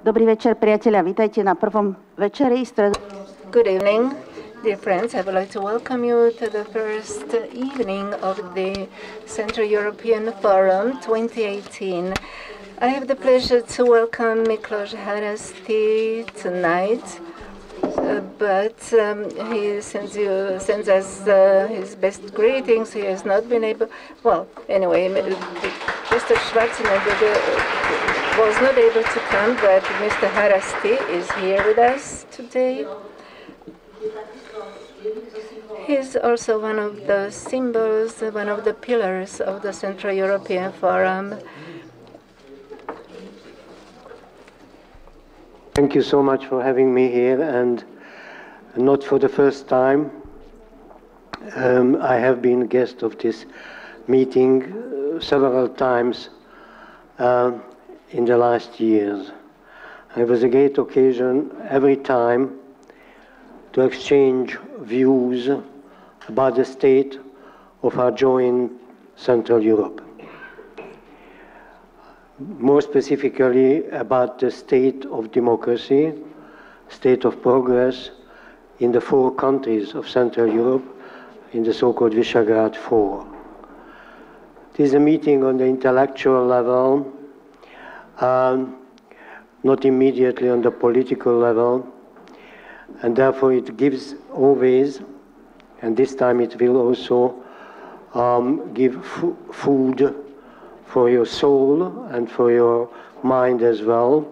Dobrý večer, priatelia. Vítajte na prvom večeri. Good evening, dear friends. I would like to welcome you to the first evening of the Central European Forum 2018. I have the pleasure to welcome Miklos Haraszti tonight. Uh, but um, he sends you sends us uh, his best greetings. He has not been able. Well, anyway, Mr. Schwarzenberg was not able to come, but Mr. Haraszti is here with us today. He's also one of the symbols, one of the pillars of the Central European Forum. Thank you so much for having me here, and not for the first time. Um, I have been a guest of this meeting uh, several times uh, in the last years. It was a great occasion every time to exchange views about the state of our joint Central Europe more specifically about the state of democracy, state of progress in the four countries of Central Europe, in the so-called Visegrad Four. It is a meeting on the intellectual level, um, not immediately on the political level, and therefore it gives always, and this time it will also um, give food for your soul and for your mind as well.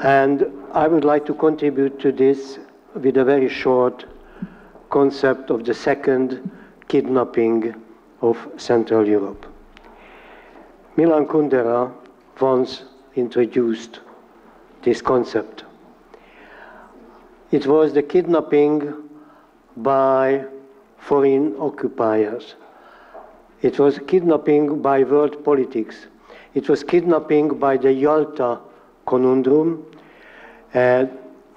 And I would like to contribute to this with a very short concept of the second kidnapping of Central Europe. Milan Kundera once introduced this concept. It was the kidnapping by foreign occupiers it was kidnapping by world politics. It was kidnapping by the Yalta conundrum, uh,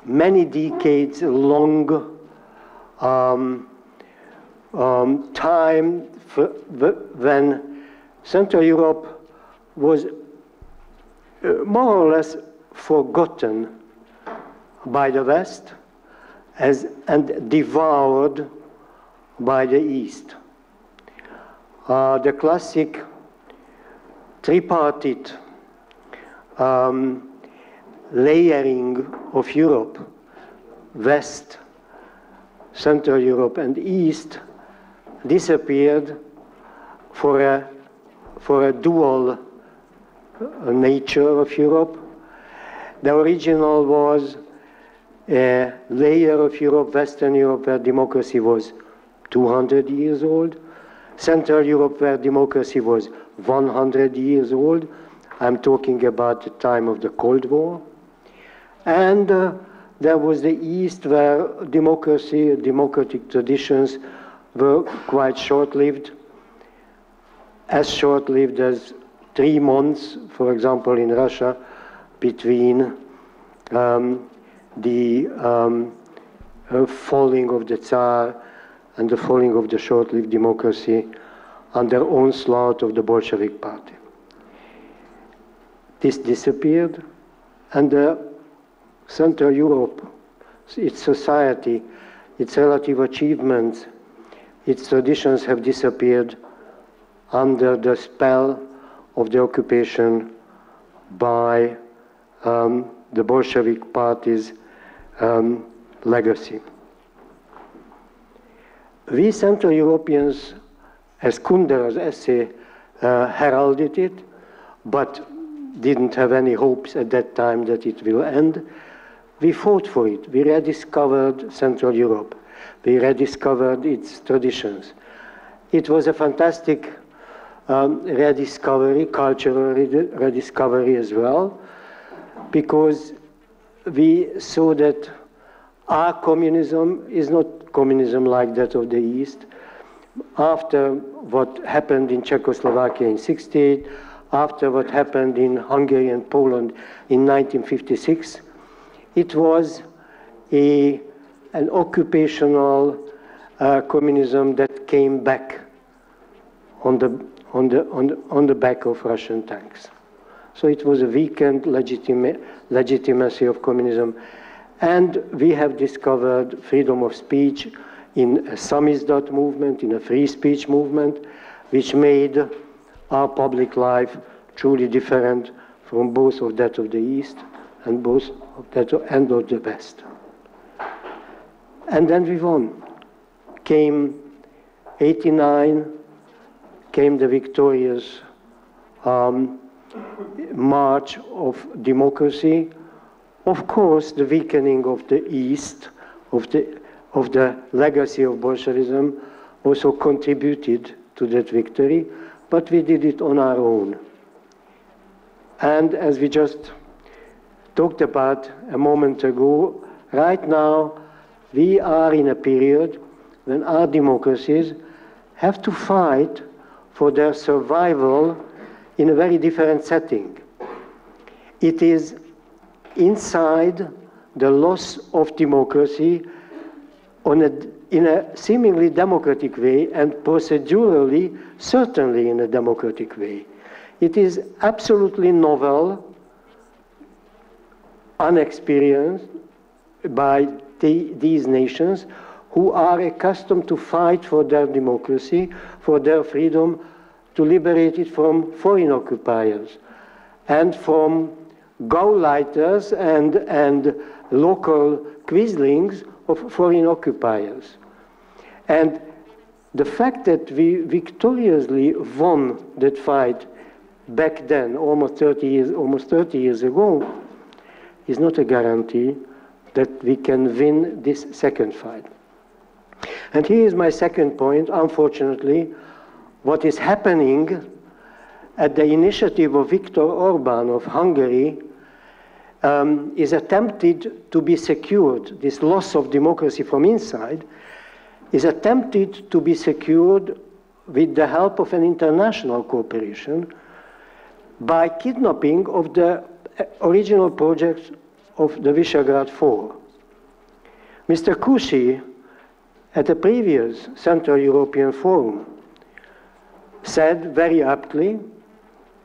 many decades long um, um, time when Central Europe was uh, more or less forgotten by the West as, and devoured by the East. Uh, the classic tripartite um, layering of Europe, West, Central Europe, and East, disappeared for a, for a dual nature of Europe. The original was a layer of Europe, Western Europe, where democracy was 200 years old, Central Europe, where democracy was 100 years old. I'm talking about the time of the Cold War. And uh, there was the East, where democracy, democratic traditions were quite short lived, as short lived as three months, for example, in Russia, between um, the um, uh, falling of the Tsar and the falling of the short-lived democracy under onslaught of the Bolshevik party. This disappeared, and uh, Central Europe, its society, its relative achievements, its traditions have disappeared under the spell of the occupation by um, the Bolshevik party's um, legacy. We Central Europeans, as Kundera's essay uh, heralded it, but didn't have any hopes at that time that it will end. We fought for it. We rediscovered Central Europe. We rediscovered its traditions. It was a fantastic um, rediscovery, cultural rediscovery as well, because we saw that our communism is not communism like that of the East. After what happened in Czechoslovakia in 68, after what happened in Hungary and Poland in 1956, it was a, an occupational uh, communism that came back on the, on, the, on, the, on the back of Russian tanks. So it was a weakened legitima legitimacy of communism. And we have discovered freedom of speech in a samizdat movement, in a free speech movement, which made our public life truly different from both of that of the East and both of that of, and of the West. And then we won. Came 89, came the victorious um, march of democracy. Of course, the weakening of the East, of the, of the legacy of Bolshevism, also contributed to that victory, but we did it on our own. And as we just talked about a moment ago, right now we are in a period when our democracies have to fight for their survival in a very different setting. It is inside the loss of democracy on a, in a seemingly democratic way and procedurally, certainly in a democratic way. It is absolutely novel, unexperienced by the, these nations who are accustomed to fight for their democracy, for their freedom, to liberate it from foreign occupiers and from gauleiters and, and local quislings of foreign occupiers. And the fact that we victoriously won that fight back then, almost 30 years, almost 30 years ago, is not a guarantee that we can win this second fight. And here is my second point. Unfortunately, what is happening at the initiative of Viktor Orban of Hungary um, is attempted to be secured, this loss of democracy from inside, is attempted to be secured with the help of an international cooperation by kidnapping of the uh, original project of the Visegrad Four. Mr. Kusý, at a previous Central European Forum, said very aptly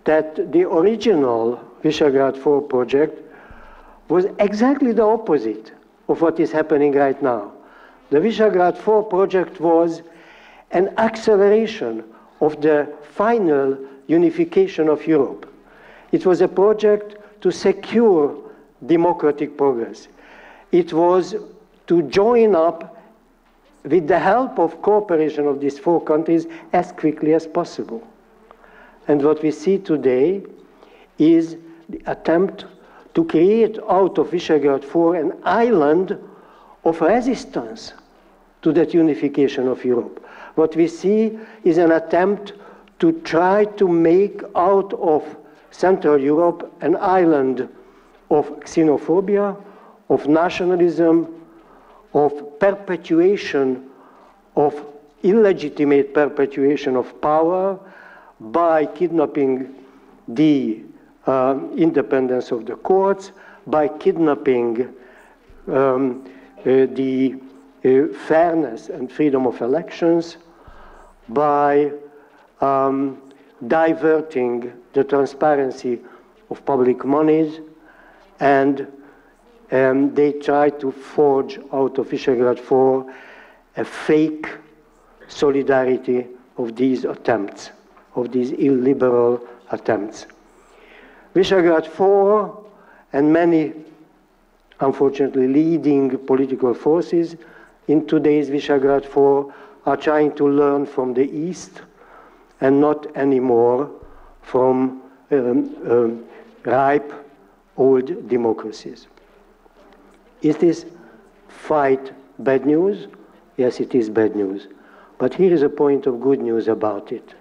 that the original Visegrad 4 project was exactly the opposite of what is happening right now. The Visegrad 4 project was an acceleration of the final unification of Europe. It was a project to secure democratic progress. It was to join up with the help of cooperation of these four countries as quickly as possible. And what we see today is the attempt to create out of Visegrad 4 an island of resistance to that unification of Europe. What we see is an attempt to try to make out of Central Europe an island of xenophobia, of nationalism, of perpetuation of illegitimate perpetuation of power by kidnapping the uh, independence of the courts, by kidnapping um, uh, the uh, fairness and freedom of elections, by um, diverting the transparency of public monies, and um, they try to forge out of Visegrad 4 a fake solidarity of these attempts, of these illiberal attempts. Visegrad 4 and many, unfortunately, leading political forces in today's Visegrad 4 are trying to learn from the East and not anymore from um, um, ripe old democracies. Is this fight bad news? Yes, it is bad news. But here is a point of good news about it.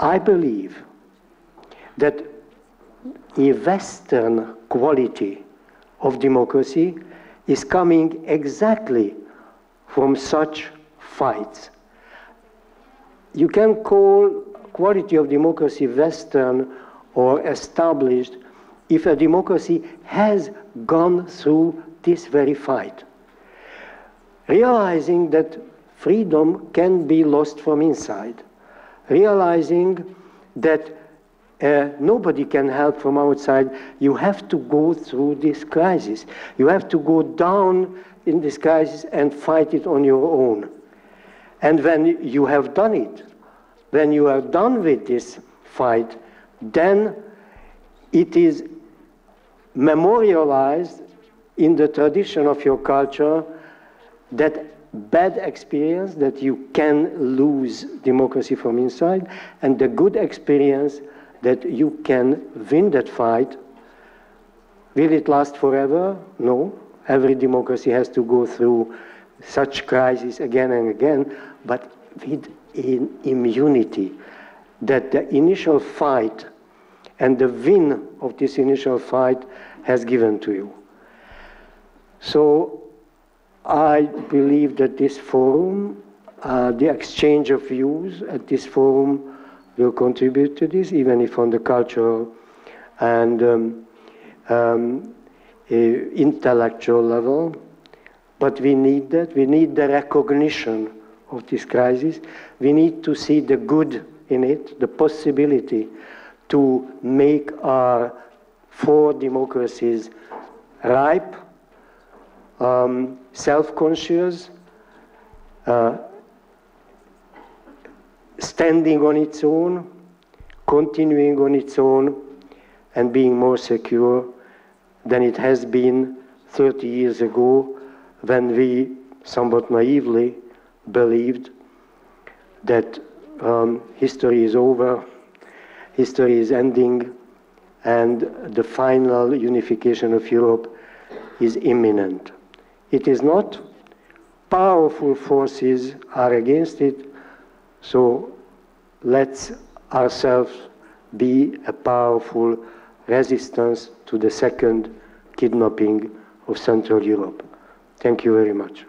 I believe that a Western quality of democracy is coming exactly from such fights. You can call quality of democracy Western or established if a democracy has gone through this very fight. Realizing that freedom can be lost from inside, realizing that uh, nobody can help from outside. You have to go through this crisis. You have to go down in this crisis and fight it on your own. And when you have done it, when you are done with this fight, then it is memorialized in the tradition of your culture that bad experience that you can lose democracy from inside and the good experience that you can win that fight. Will it last forever? No. Every democracy has to go through such crises again and again, but with immunity, that the initial fight and the win of this initial fight has given to you. So I believe that this forum, uh, the exchange of views at this forum will contribute to this, even if on the cultural and um, um, uh, intellectual level. But we need that. We need the recognition of this crisis. We need to see the good in it, the possibility to make our four democracies ripe, um, self-conscious, uh, standing on its own, continuing on its own, and being more secure than it has been 30 years ago when we somewhat naively believed that um, history is over, history is ending, and the final unification of Europe is imminent. It is not. Powerful forces are against it, so let's ourselves be a powerful resistance to the second kidnapping of Central Europe. Thank you very much.